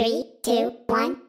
Three, two, one,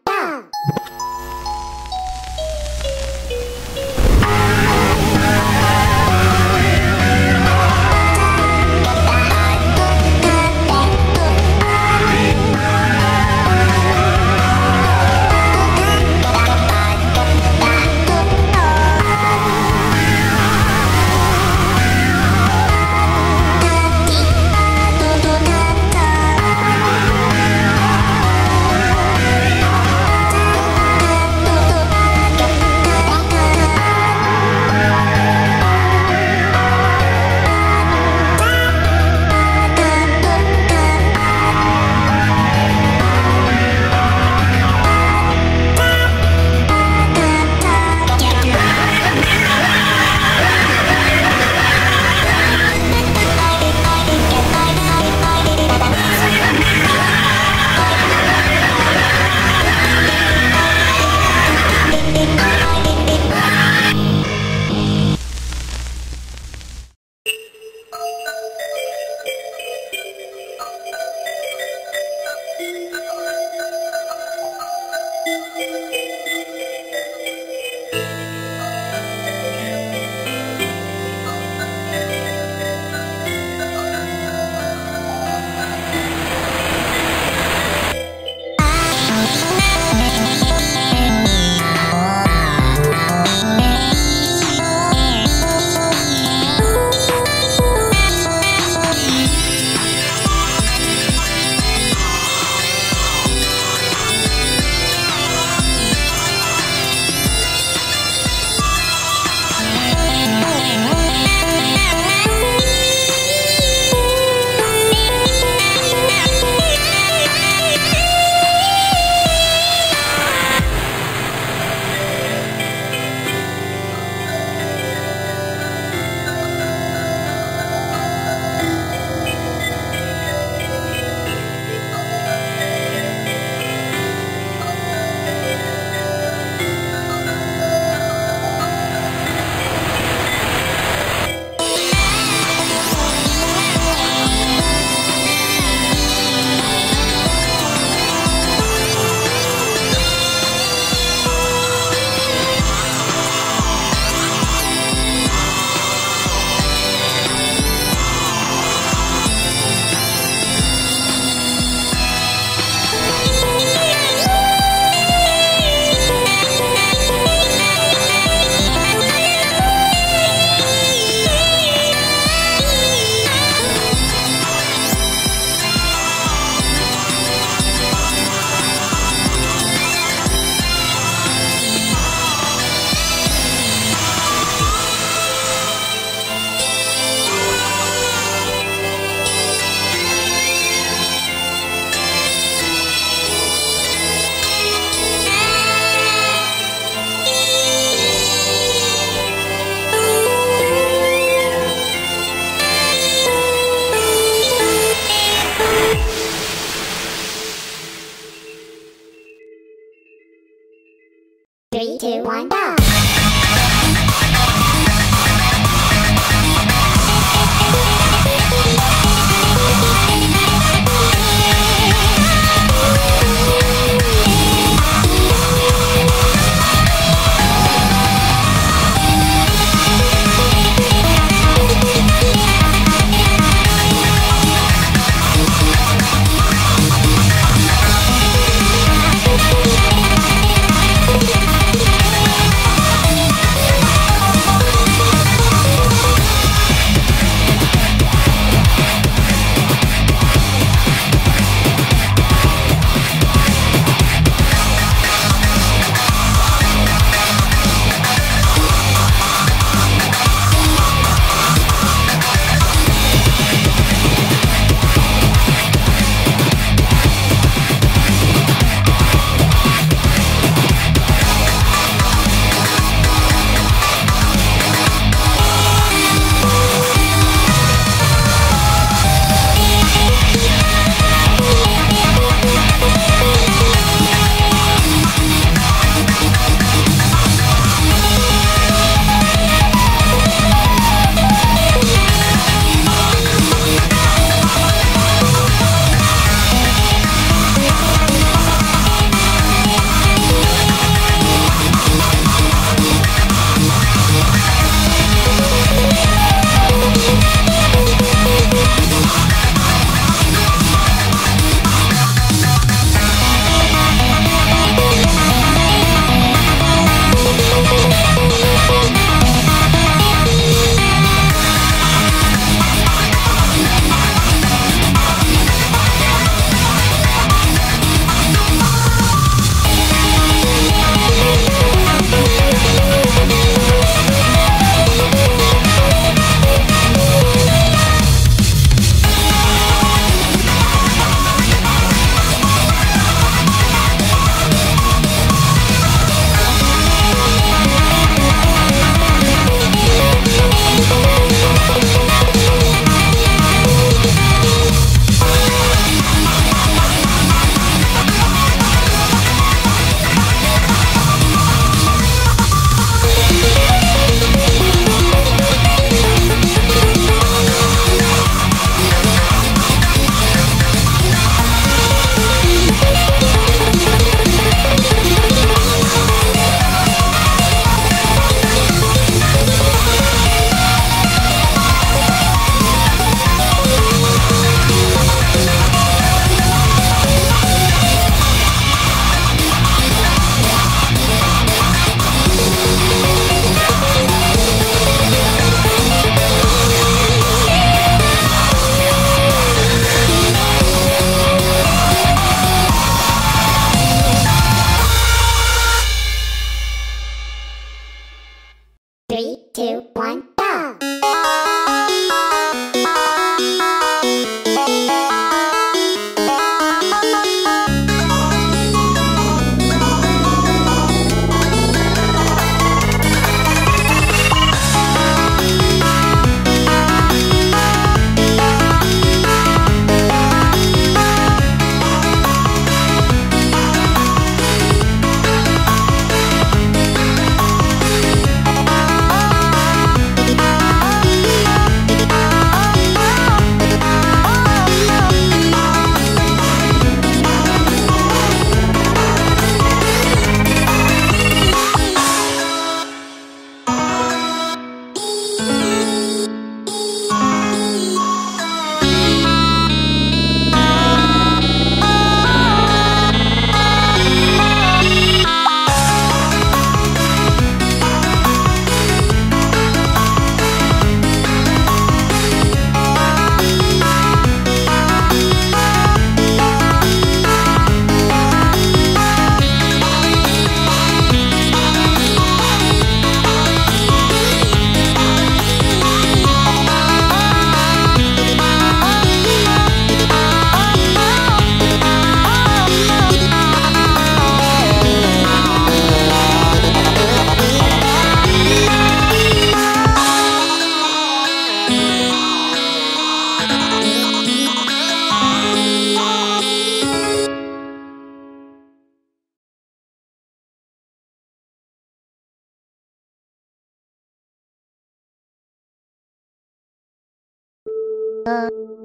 Three,